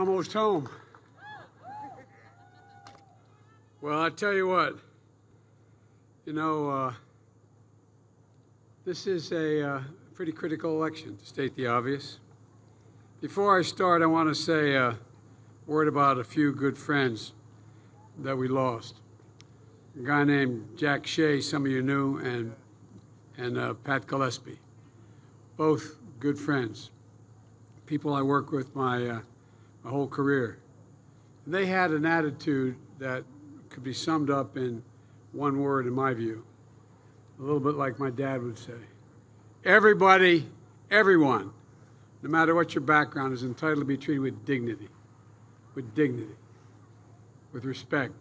Almost home. Well, I tell you what, you know, uh, this is a uh, pretty critical election, to state the obvious. Before I start, I want to say a word about a few good friends that we lost. A guy named Jack Shea, some of you knew, and, and uh, Pat Gillespie. Both good friends, people I work with my, uh, my whole career. They had an attitude that could be summed up in one word, in my view. A little bit like my dad would say. Everybody, everyone, no matter what your background, is entitled to be treated with dignity, with dignity, with respect.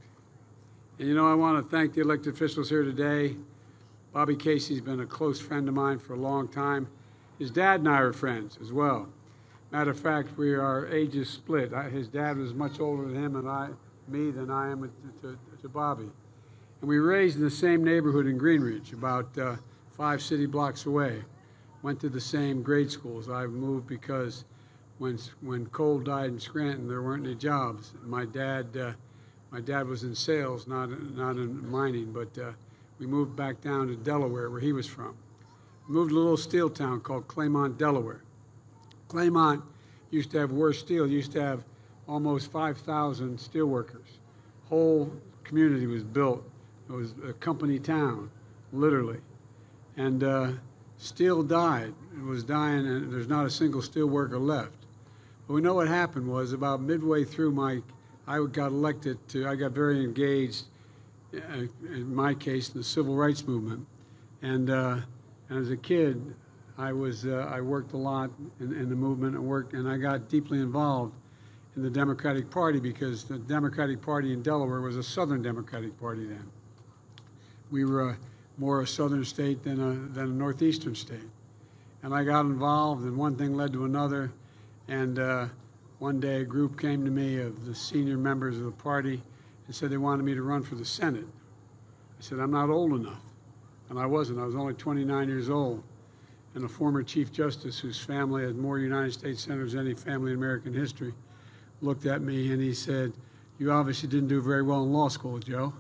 And you know, I want to thank the elected officials here today. Bobby Casey's been a close friend of mine for a long time. His dad and I are friends as well. Matter of fact, we are ages split. I, his dad was much older than him and I, me than I am to, to, to Bobby. And we raised in the same neighborhood in Greenridge, about uh, five city blocks away. Went to the same grade schools. I moved because when when coal died in Scranton, there weren't any jobs. My dad, uh, my dad was in sales, not not in mining, but uh, we moved back down to Delaware, where he was from. moved to a little steel town called Claymont, Delaware. Claymont used to have Worth Steel. Used to have almost 5,000 steel workers. Whole community was built. It was a company town, literally. And uh, steel died. It was dying, and there's not a single steel worker left. But we know what happened was about midway through my, I got elected to, I got very engaged, uh, in my case, in the civil rights movement. And, uh, and as a kid, I was, uh, I worked a lot in, in the movement and worked, and I got deeply involved in the Democratic Party because the Democratic Party in Delaware was a Southern Democratic Party then. We were a, more a Southern state than a, than a Northeastern state. And I got involved, and one thing led to another. And uh, one day, a group came to me of the senior members of the party and said they wanted me to run for the Senate. I said, I'm not old enough. And I wasn't. I was only 29 years old. And a former Chief Justice, whose family had more United States senators than any family in American history, looked at me and he said, You obviously didn't do very well in law school, Joe.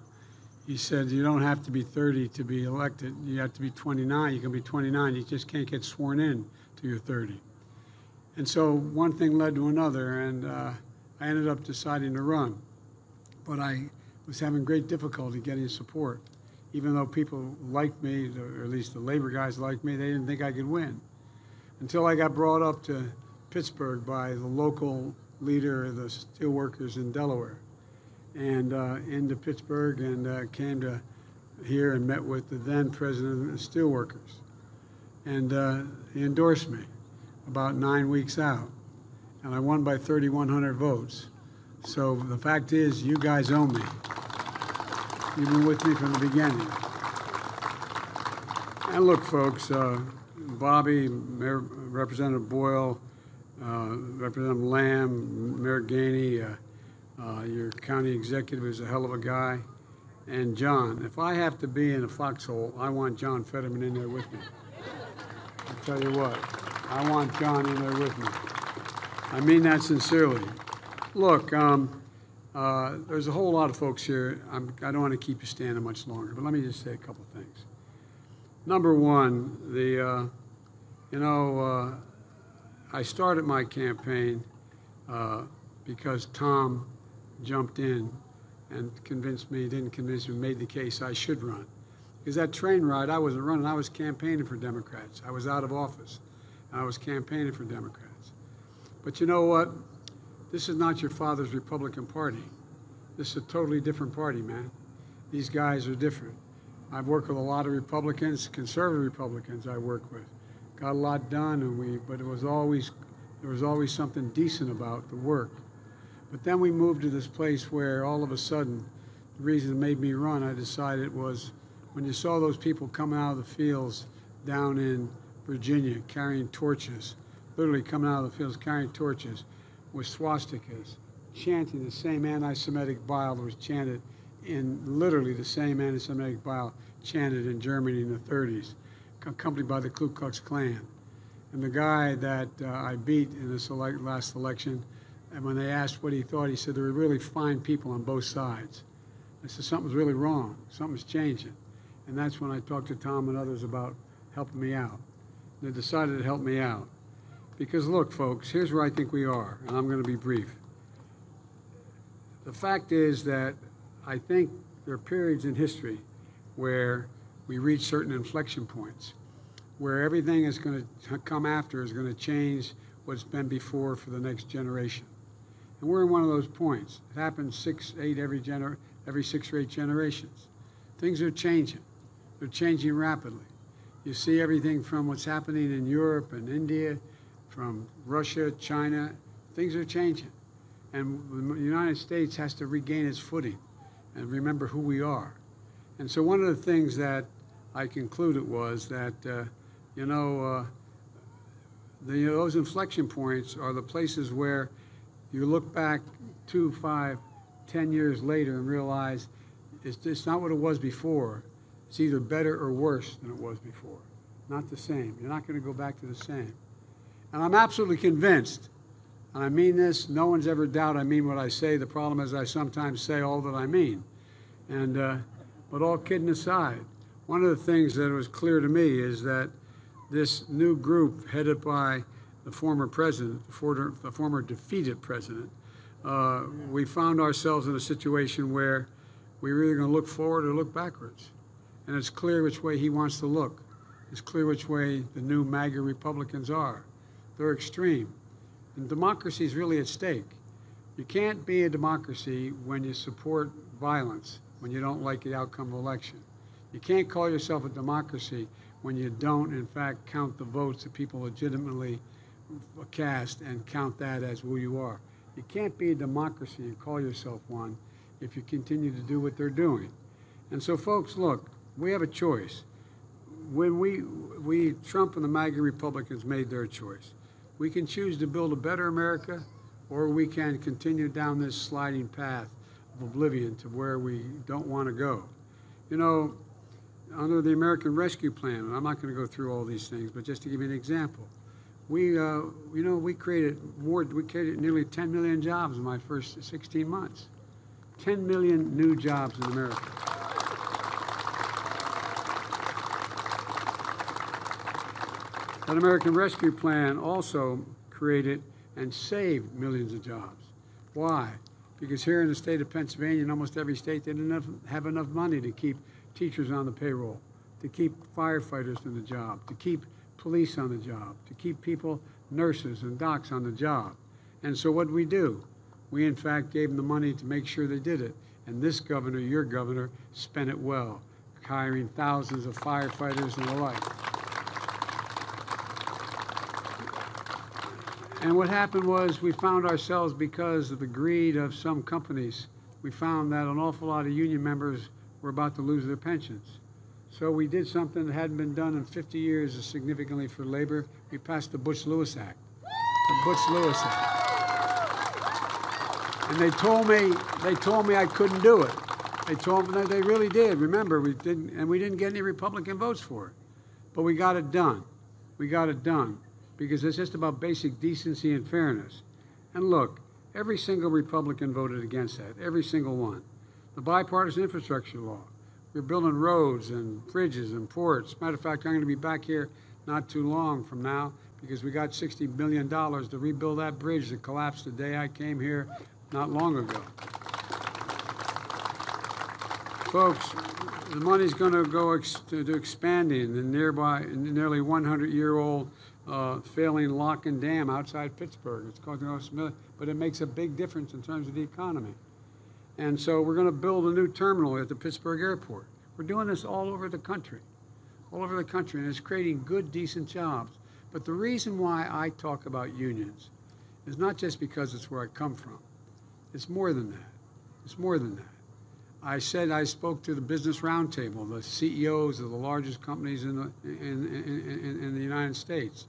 He said, You don't have to be 30 to be elected. You have to be 29. You can be 29. You just can't get sworn in till you're 30. And so one thing led to another, and uh, I ended up deciding to run. But I was having great difficulty getting support. Even though people liked me, or at least the labor guys liked me, they didn't think I could win. Until I got brought up to Pittsburgh by the local leader of the steelworkers in Delaware, and uh, into Pittsburgh, and uh, came to here and met with the then president of the steelworkers, and uh, he endorsed me about nine weeks out, and I won by 3,100 votes. So the fact is, you guys owe me. You've been with me from the beginning. And look, folks, uh, Bobby, Mayor, Representative Boyle, uh, Representative Lamb, Mayor Gainey, uh, uh, your county executive is a hell of a guy, and John. If I have to be in a foxhole, I want John Fetterman in there with me. I'll tell you what, I want John in there with me. I mean that sincerely. Look, um, uh, there's a whole lot of folks here. I'm, I do not want to keep you standing much longer, but let me just say a couple of things. Number one, the uh, you know uh, I started my campaign uh, because Tom jumped in and convinced me, didn't convince me, made the case I should run. Because that train ride, I wasn't running, I was campaigning for Democrats. I was out of office, and I was campaigning for Democrats. But you know what? This is not your father's Republican Party. This is a totally different party, man. These guys are different. I've worked with a lot of Republicans, conservative Republicans I work with got a lot done, and we, but it was always, there was always something decent about the work. But then we moved to this place where all of a sudden, the reason it made me run, I decided was when you saw those people coming out of the fields down in Virginia carrying torches, literally coming out of the fields carrying torches with swastikas, chanting the same anti Semitic bile that was chanted in literally the same anti Semitic bile chanted in Germany in the 30s accompanied by the Ku Klux Klan. And the guy that uh, I beat in this last election, And when they asked what he thought, he said there were really fine people on both sides. I said something's really wrong. Something's changing. And that's when I talked to Tom and others about helping me out. They decided to help me out. Because look, folks, here's where I think we are, and I'm going to be brief. The fact is that I think there are periods in history where we reach certain inflection points, where everything is going to come after is going to change what's been before for the next generation. And we're in one of those points. It happens six, eight every gener- every six or eight generations. Things are changing. They're changing rapidly. You see everything from what's happening in Europe and India, from Russia, China. Things are changing. And the United States has to regain its footing and remember who we are. And so one of the things that I concluded was that, uh, you know, uh, the, those inflection points are the places where you look back two, five, ten years later and realize it's, it's not what it was before. It's either better or worse than it was before. Not the same. You're not going to go back to the same. And I'm absolutely convinced, and I mean this, no one's ever doubt I mean what I say. The problem is I sometimes say all that I mean. And, uh, but all kidding aside, one of the things that was clear to me is that this new group headed by the former president, the former, the former defeated president, uh, we found ourselves in a situation where we were either going to look forward or look backwards. And it's clear which way he wants to look. It's clear which way the new MAGA Republicans are. They're extreme. And democracy is really at stake. You can't be a democracy when you support violence, when you don't like the outcome of election. You can't call yourself a democracy when you don't, in fact, count the votes that people legitimately cast and count that as who you are. You can't be a democracy and call yourself one if you continue to do what they're doing. And so, folks, look, we have a choice. When we, we Trump and the MAGA Republicans made their choice, we can choose to build a better America, or we can continue down this sliding path of oblivion to where we don't want to go. You know, under the American Rescue Plan, and I'm not going to go through all these things, but just to give you an example, we, uh, you know, we created more, we created nearly 10 million jobs in my first 16 months. 10 million new jobs in America. That American Rescue Plan also created and saved millions of jobs. Why? Because here in the state of Pennsylvania, in almost every state, they didn't have enough money to keep teachers on the payroll, to keep firefighters in the job, to keep police on the job, to keep people, nurses and docs on the job. And so what we do? We, in fact, gave them the money to make sure they did it. And this governor, your governor, spent it well, hiring thousands of firefighters and the like. And what happened was we found ourselves, because of the greed of some companies, we found that an awful lot of union members were about to lose their pensions. So we did something that hadn't been done in 50 years significantly for labor. We passed the Butch-Lewis Act. The Butch-Lewis Act. And they told me, they told me I couldn't do it. They told me, that they really did. Remember, we didn't, and we didn't get any Republican votes for it. But we got it done. We got it done because it's just about basic decency and fairness. And look, every single Republican voted against that, every single one. The bipartisan infrastructure law. We're building roads and bridges and ports. Matter of fact, I'm going to be back here not too long from now because we got $60 billion to rebuild that bridge that collapsed the day I came here not long ago. Folks, the money's going to go ex to expanding the nearby, nearly 100-year-old uh, failing lock and dam outside Pittsburgh. It's costing us million, but it makes a big difference in terms of the economy. And so we're going to build a new terminal at the Pittsburgh airport. We're doing this all over the country, all over the country, and it's creating good, decent jobs. But the reason why I talk about unions is not just because it's where I come from. It's more than that. It's more than that. I said I spoke to the Business Roundtable, the CEOs of the largest companies in the, in, in, in, in the United States,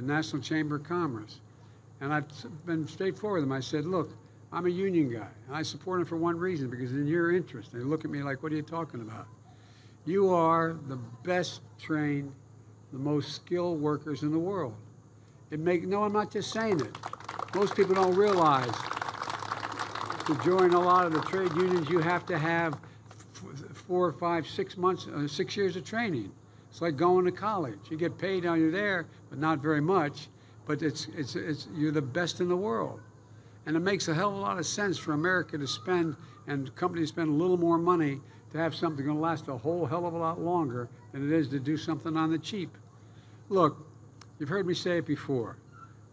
the National Chamber of Commerce. And I've been straightforward with them. I said, look, I'm a union guy, and I support them for one reason, because in your interest. They look at me like, what are you talking about? You are the best trained, the most skilled workers in the world. It make no, I'm not just saying it. Most people don't realize to join a lot of the trade unions, you have to have four, five, six months, uh, six years of training. It's like going to college. You get paid while you're there, but not very much. But it's, it's, it's, you're the best in the world. And it makes a hell of a lot of sense for America to spend and companies spend a little more money to have something going to last a whole hell of a lot longer than it is to do something on the cheap. Look, you've heard me say it before.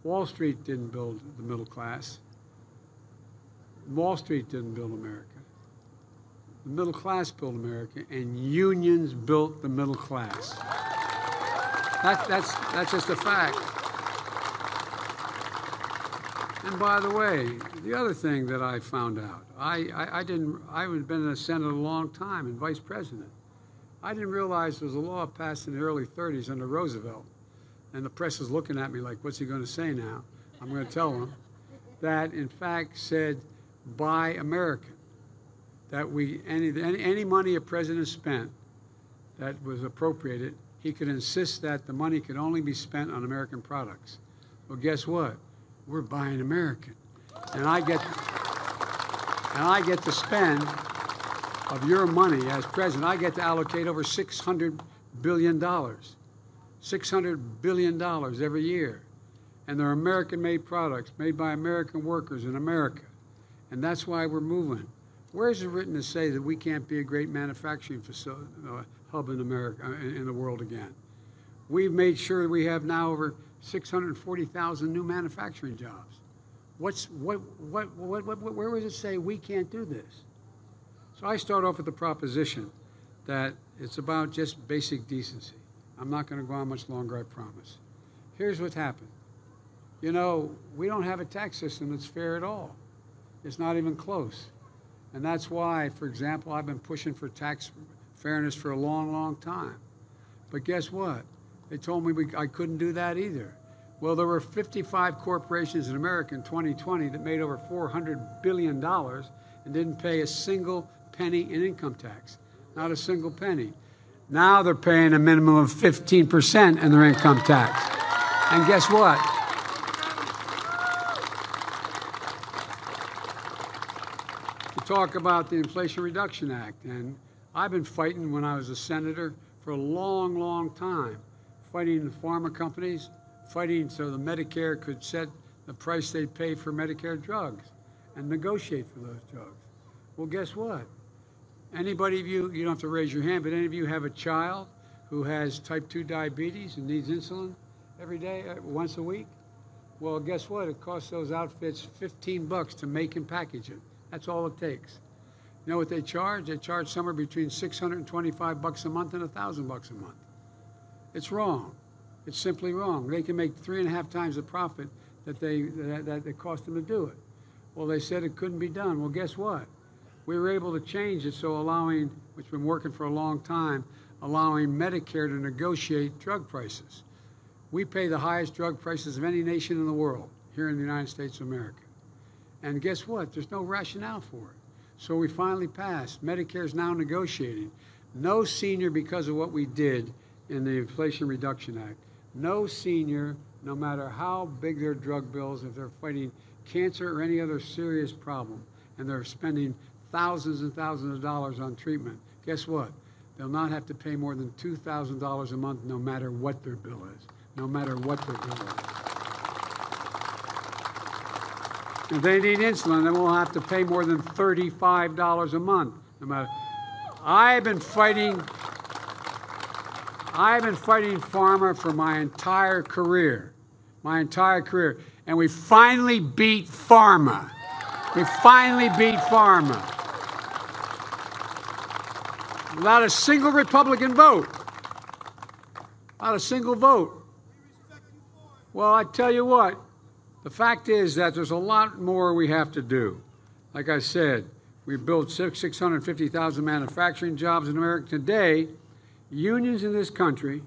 Wall Street didn't build the middle class. Wall Street didn't build America. The middle class built America, and unions built the middle class. That, that's, that's just a fact. And by the way, the other thing that I found out, I, I, I didn't, I had been in the Senate a long time and vice president. I didn't realize there was a law passed in the early 30s under Roosevelt. And the press is looking at me like, what's he going to say now? I'm going to tell them that, in fact, said buy American. That we, any, any, any money a president spent that was appropriated, he could insist that the money could only be spent on American products. Well, guess what? We're buying American. And I get, and I get to spend of your money as president, I get to allocate over $600 billion. $600 billion every year. And they're American made products made by American workers in America. And that's why we're moving. Where is it written to say that we can't be a great manufacturing facility, uh, hub in America, uh, in, in the world again? We've made sure we have now over 640,000 new manufacturing jobs. What's, what, what, what, what, where does it say we can't do this? So I start off with the proposition that it's about just basic decency. I'm not going to go on much longer, I promise. Here's what's happened. You know, we don't have a tax system that's fair at all. It's not even close. And that's why, for example, I've been pushing for tax fairness for a long, long time. But guess what? They told me we, I couldn't do that either. Well, there were 55 corporations in America in 2020 that made over $400 billion and didn't pay a single penny in income tax. Not a single penny. Now they're paying a minimum of 15% in their income tax. And guess what? Talk about the Inflation Reduction Act, and I've been fighting when I was a senator for a long, long time, fighting the pharma companies, fighting so the Medicare could set the price they pay for Medicare drugs and negotiate for those drugs. Well, guess what? Anybody of you, you don't have to raise your hand, but any of you have a child who has type 2 diabetes and needs insulin every day, uh, once a week? Well, guess what? It costs those outfits 15 bucks to make and package it. That's all it takes. You know what they charge? They charge somewhere between 625 bucks a month and 1,000 bucks a month. It's wrong. It's simply wrong. They can make three and a half times the profit that they that, that it cost them to do it. Well, they said it couldn't be done. Well, guess what? we were able to change it so allowing, which has been working for a long time, allowing Medicare to negotiate drug prices. We pay the highest drug prices of any nation in the world here in the United States of America. And guess what? There's no rationale for it. So we finally passed. Medicare is now negotiating. No senior, because of what we did in the Inflation Reduction Act, no senior, no matter how big their drug bills, if they're fighting cancer or any other serious problem, and they're spending thousands and thousands of dollars on treatment, guess what? They'll not have to pay more than $2,000 a month no matter what their bill is, no matter what their bill is. If they need insulin, they won't have to pay more than $35 a month, no matter. I've been fighting I've been fighting pharma for my entire career, my entire career, and we finally beat pharma. We finally beat pharma without a single Republican vote. Not a single vote. Well, I tell you what, the fact is that there's a lot more we have to do. Like I said, we built 650,000 manufacturing jobs in America today. Unions in this country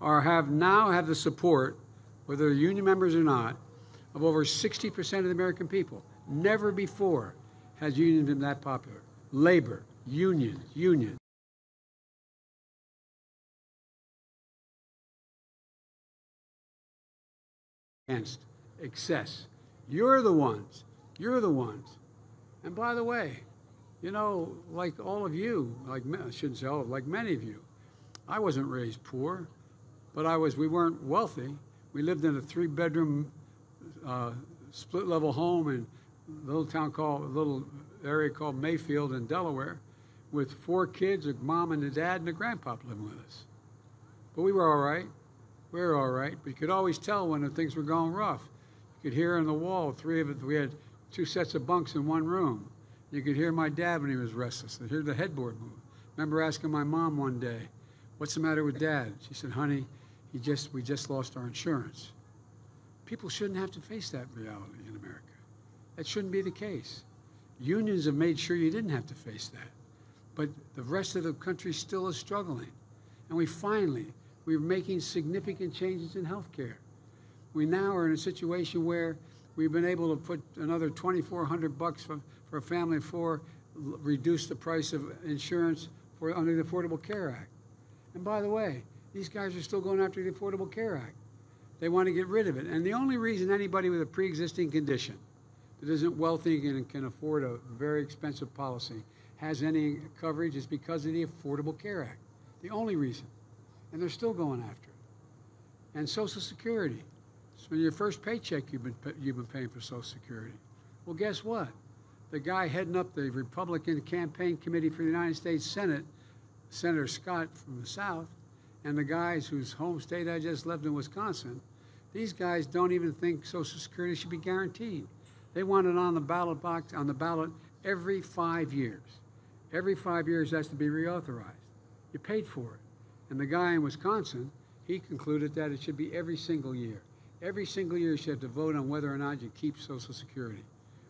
are have now have the support, whether they're union members or not, of over 60% of the American people. Never before has unions been that popular. Labor, unions, unions. against excess. You're the ones. You're the ones. And by the way, you know, like all of you, like I shouldn't say all, like many of you, I wasn't raised poor, but I was. We weren't wealthy. We lived in a three-bedroom, uh, split-level home in a little town called, a little area called Mayfield in Delaware, with four kids, a mom and a dad, and a grandpa living with us. But we were all right. We were all right. But you could always tell when things were going rough. Could hear on the wall, three of it, we had two sets of bunks in one room. You could hear my dad when he was restless. You'd hear the headboard move. remember asking my mom one day, what's the matter with dad? She said, honey, he just, we just lost our insurance. People shouldn't have to face that reality in America. That shouldn't be the case. Unions have made sure you didn't have to face that. But the rest of the country still is struggling. And we finally, we're making significant changes in health care. We now are in a situation where we've been able to put another 2,400 bucks for, for a family of four, reduce the price of insurance for under the Affordable Care Act. And by the way, these guys are still going after the Affordable Care Act. They want to get rid of it. And the only reason anybody with a pre-existing condition that isn't wealthy and can afford a very expensive policy has any coverage is because of the Affordable Care Act. The only reason. And they're still going after it. And Social Security. So your first paycheck, you've been, you've been paying for Social Security. Well, guess what? The guy heading up the Republican campaign committee for the United States Senate, Senator Scott from the South, and the guys whose home state I just lived in Wisconsin, these guys don't even think Social Security should be guaranteed. They want it on the ballot box, on the ballot every five years. Every five years has to be reauthorized. You paid for it. And the guy in Wisconsin, he concluded that it should be every single year. Every single year you should have to vote on whether or not you keep Social Security,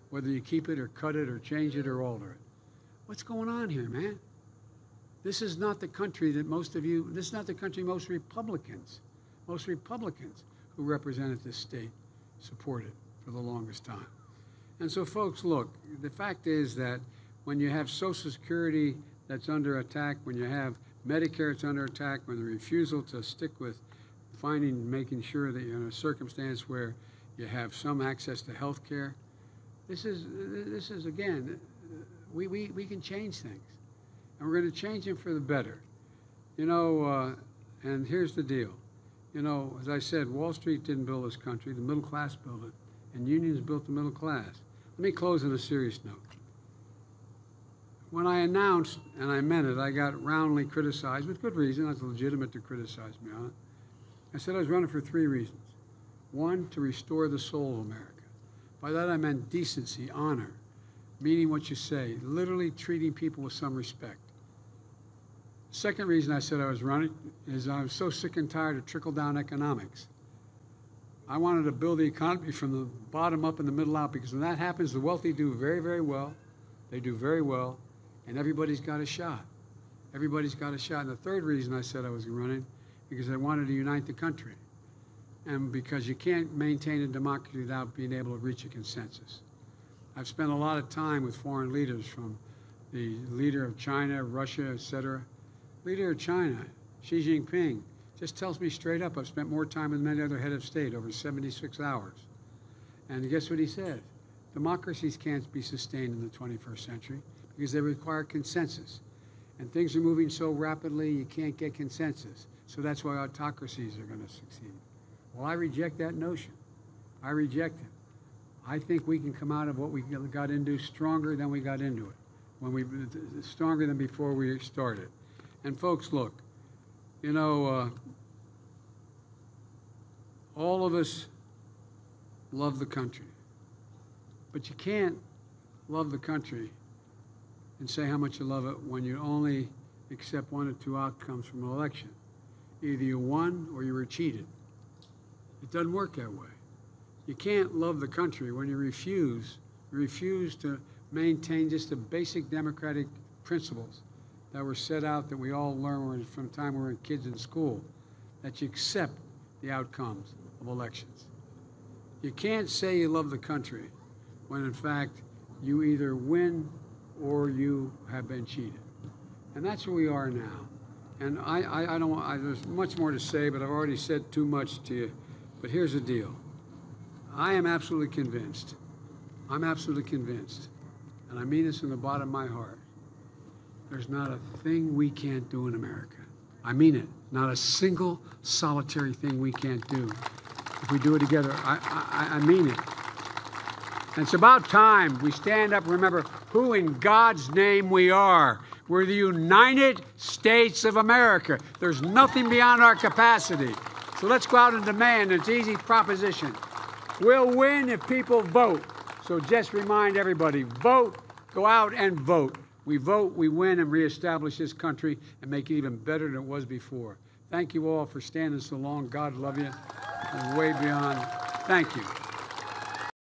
whether you keep it or cut it or change it or alter it. What's going on here, man? This is not the country that most of you, this is not the country most Republicans, most Republicans who represented this state supported for the longest time. And so, folks, look, the fact is that when you have Social Security that's under attack, when you have Medicare that's under attack, when the refusal to stick with finding, making sure that you're in a circumstance where you have some access to health care, this is, this is again, we, we, we can change things. And we're going to change them for the better. You know, uh, and here's the deal. You know, as I said, Wall Street didn't build this country, the middle class built it, and unions built the middle class. Let me close on a serious note. When I announced, and I meant it, I got roundly criticized, with good reason, that's legitimate to criticize me on it. I said I was running for three reasons. One, to restore the soul of America. By that I meant decency, honor, meaning what you say, literally treating people with some respect. Second reason I said I was running is I was so sick and tired of trickle down economics. I wanted to build the economy from the bottom up and the middle out because when that happens, the wealthy do very, very well. They do very well, and everybody's got a shot. Everybody's got a shot. And the third reason I said I was running because I wanted to unite the country. And because you can't maintain a democracy without being able to reach a consensus. I've spent a lot of time with foreign leaders from the leader of China, Russia, et cetera. Leader of China, Xi Jinping, just tells me straight up I've spent more time with many other head of state, over 76 hours. And guess what he said? Democracies can't be sustained in the 21st century because they require consensus. And things are moving so rapidly, you can't get consensus. So that's why autocracies are going to succeed. Well, I reject that notion. I reject it. I think we can come out of what we got into stronger than we got into it, when we stronger than before we started. And folks, look, you know, uh, all of us love the country, but you can't love the country and say how much you love it when you only accept one or two outcomes from an election. Either you won or you were cheated. It doesn't work that way. You can't love the country when you refuse, refuse to maintain just the basic democratic principles that were set out that we all learned from the time we were kids in school, that you accept the outcomes of elections. You can't say you love the country when in fact you either win or you have been cheated. And that's where we are now. And I, I, I don't I, there's much more to say, but I've already said too much to you. But here's the deal. I am absolutely convinced. I'm absolutely convinced, and I mean this from the bottom of my heart. There's not a thing we can't do in America. I mean it. Not a single solitary thing we can't do. If we do it together, I, I, I mean it. And it's about time we stand up and remember who in God's name we are. We're the United States of America. There's nothing beyond our capacity. So let's go out and demand. It's an easy proposition. We'll win if people vote. So just remind everybody vote, go out and vote. We vote, we win, and reestablish this country and make it even better than it was before. Thank you all for standing so long. God love you. And way beyond. Thank you.